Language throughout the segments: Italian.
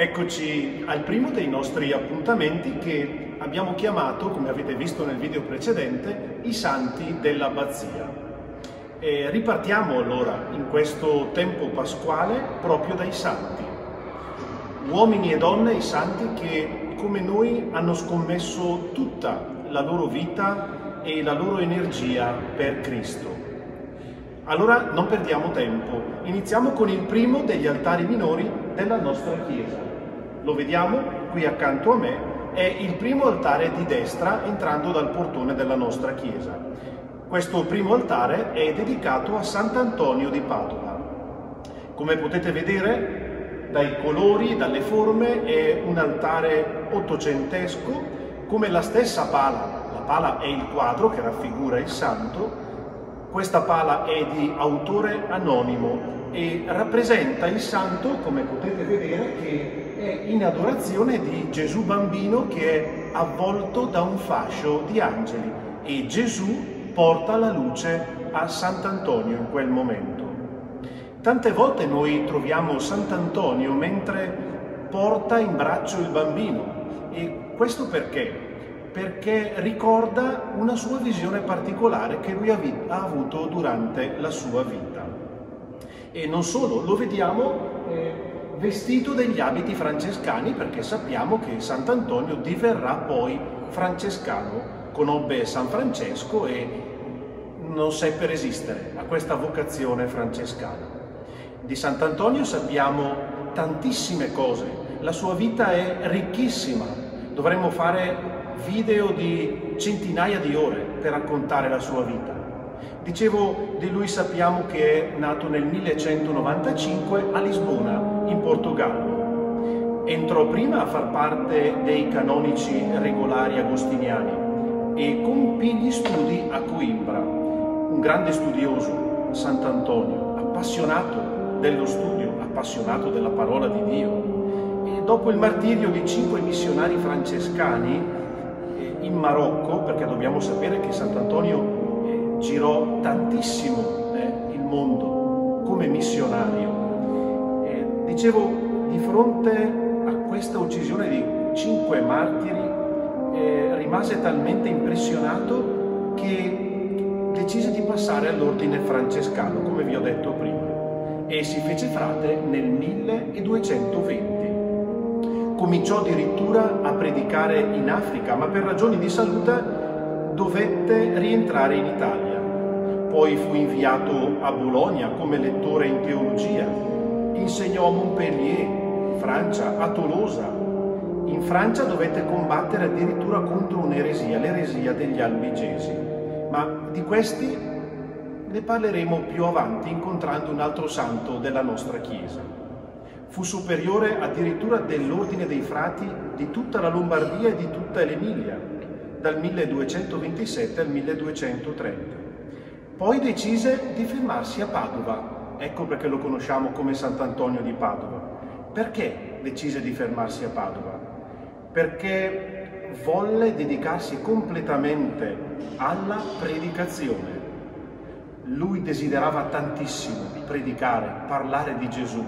Eccoci al primo dei nostri appuntamenti che abbiamo chiamato, come avete visto nel video precedente, i santi dell'abbazia. Ripartiamo allora in questo tempo pasquale proprio dai santi. Uomini e donne, i santi che come noi hanno scommesso tutta la loro vita e la loro energia per Cristo. Allora non perdiamo tempo, iniziamo con il primo degli altari minori della nostra Chiesa. Lo vediamo qui accanto a me, è il primo altare di destra entrando dal portone della nostra chiesa. Questo primo altare è dedicato a Sant'Antonio di Padova. Come potete vedere dai colori, dalle forme, è un altare ottocentesco, come la stessa pala, la pala è il quadro che raffigura il santo, questa pala è di autore anonimo e rappresenta il santo, come potete vedere, che è in adorazione di Gesù bambino che è avvolto da un fascio di angeli e Gesù porta la luce a Sant'Antonio in quel momento. Tante volte noi troviamo Sant'Antonio mentre porta in braccio il bambino e questo perché? Perché ricorda una sua visione particolare che lui ha avuto durante la sua vita. E non solo, lo vediamo eh, vestito degli abiti francescani perché sappiamo che Sant'Antonio diverrà poi francescano, conobbe San Francesco e non seppe resistere a questa vocazione francescana. Di Sant'Antonio sappiamo tantissime cose, la sua vita è ricchissima, dovremmo fare video di centinaia di ore per raccontare la sua vita. Dicevo, di lui sappiamo che è nato nel 1195 a Lisbona, in Portogallo. Entrò prima a far parte dei canonici regolari agostiniani e compì gli studi a Coimbra. Un grande studioso, Sant'Antonio, appassionato dello studio, appassionato della parola di Dio. E dopo il martirio di cinque missionari francescani eh, in Marocco, perché dobbiamo sapere che Sant'Antonio girò tantissimo eh, il mondo come missionario. Eh, dicevo, di fronte a questa uccisione di cinque martiri, eh, rimase talmente impressionato che decise di passare all'ordine francescano, come vi ho detto prima, e si fece frate nel 1220. Cominciò addirittura a predicare in Africa, ma per ragioni di salute dovette rientrare in Italia. Poi fu inviato a Bologna come lettore in teologia. Insegnò a Montpellier, Francia, a Tolosa. In Francia dovette combattere addirittura contro un'eresia, l'eresia degli albigesi. Ma di questi ne parleremo più avanti incontrando un altro santo della nostra Chiesa. Fu superiore addirittura dell'ordine dei frati di tutta la Lombardia e di tutta l'Emilia dal 1227 al 1230. Poi decise di fermarsi a Padova, ecco perché lo conosciamo come Sant'Antonio di Padova. Perché decise di fermarsi a Padova? Perché volle dedicarsi completamente alla predicazione. Lui desiderava tantissimo predicare, parlare di Gesù.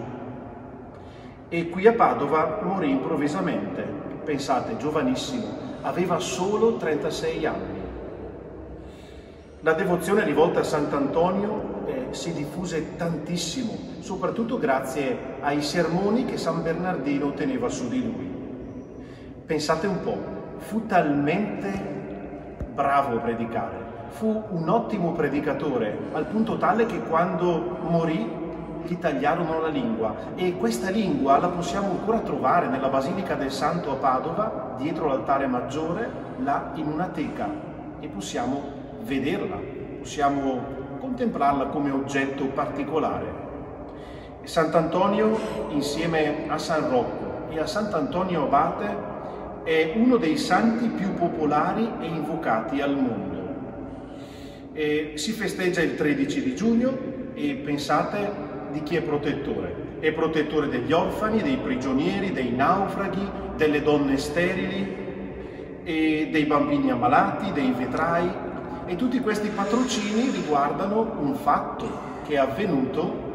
E qui a Padova morì improvvisamente, pensate, giovanissimo, aveva solo 36 anni. La devozione rivolta a Sant'Antonio eh, si diffuse tantissimo, soprattutto grazie ai sermoni che San Bernardino teneva su di lui. Pensate un po', fu talmente bravo a predicare, fu un ottimo predicatore, al punto tale che quando morì gli tagliarono la lingua e questa lingua la possiamo ancora trovare nella Basilica del Santo a Padova, dietro l'altare maggiore, là in una teca e possiamo vederla, possiamo contemplarla come oggetto particolare. Sant'Antonio insieme a San Rocco e a Sant'Antonio Abate è uno dei santi più popolari e invocati al mondo. E si festeggia il 13 di giugno e pensate di chi è protettore. È protettore degli orfani, dei prigionieri, dei naufraghi, delle donne sterili, dei bambini ammalati, dei vetrai. E tutti questi patrocini riguardano un fatto che è avvenuto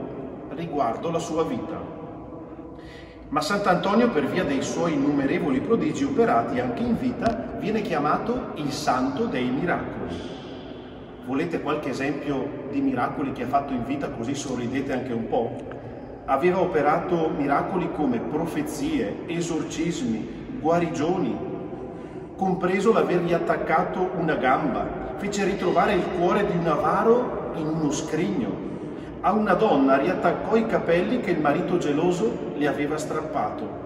riguardo la sua vita. Ma Sant'Antonio, per via dei suoi innumerevoli prodigi operati anche in vita, viene chiamato il santo dei miracoli. Volete qualche esempio di miracoli che ha fatto in vita così sorridete anche un po'? Aveva operato miracoli come profezie, esorcismi, guarigioni, compreso l'avergli attaccato una gamba, fece ritrovare il cuore di un avaro in uno scrigno. A una donna riattaccò i capelli che il marito geloso le aveva strappato.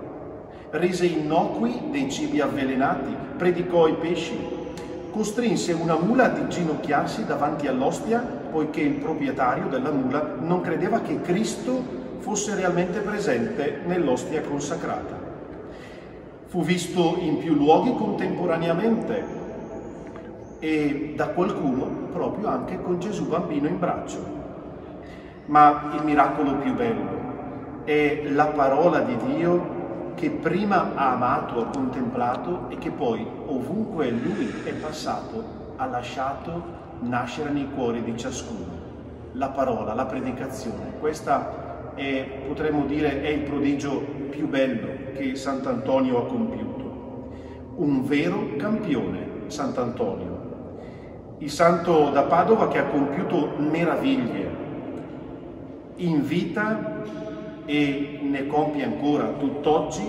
Rese innocui dei cibi avvelenati, predicò i pesci, costrinse una mula a ginocchiarsi davanti all'ostia poiché il proprietario della mula non credeva che Cristo fosse realmente presente nell'ostia consacrata. Fu visto in più luoghi contemporaneamente e da qualcuno proprio anche con Gesù bambino in braccio. Ma il miracolo più bello è la parola di Dio che prima ha amato, ha contemplato e che poi ovunque lui è passato ha lasciato nascere nei cuori di ciascuno. La parola, la predicazione, questa è, potremmo dire, è il prodigio più bello che Sant'Antonio ha compiuto. Un vero campione, Sant'Antonio. Il santo da Padova che ha compiuto meraviglie in vita e ne compie ancora tutt'oggi,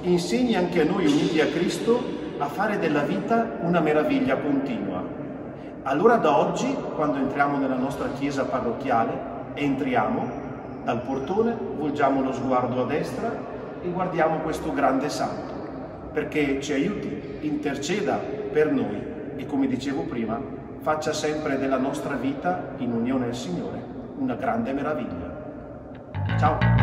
insegni anche a noi uniti a Cristo a fare della vita una meraviglia continua. Allora da oggi, quando entriamo nella nostra chiesa parrocchiale, entriamo dal portone, volgiamo lo sguardo a destra e guardiamo questo grande santo, perché ci aiuti, interceda per noi e come dicevo prima, faccia sempre della nostra vita in unione al Signore una grande meraviglia. Ciao!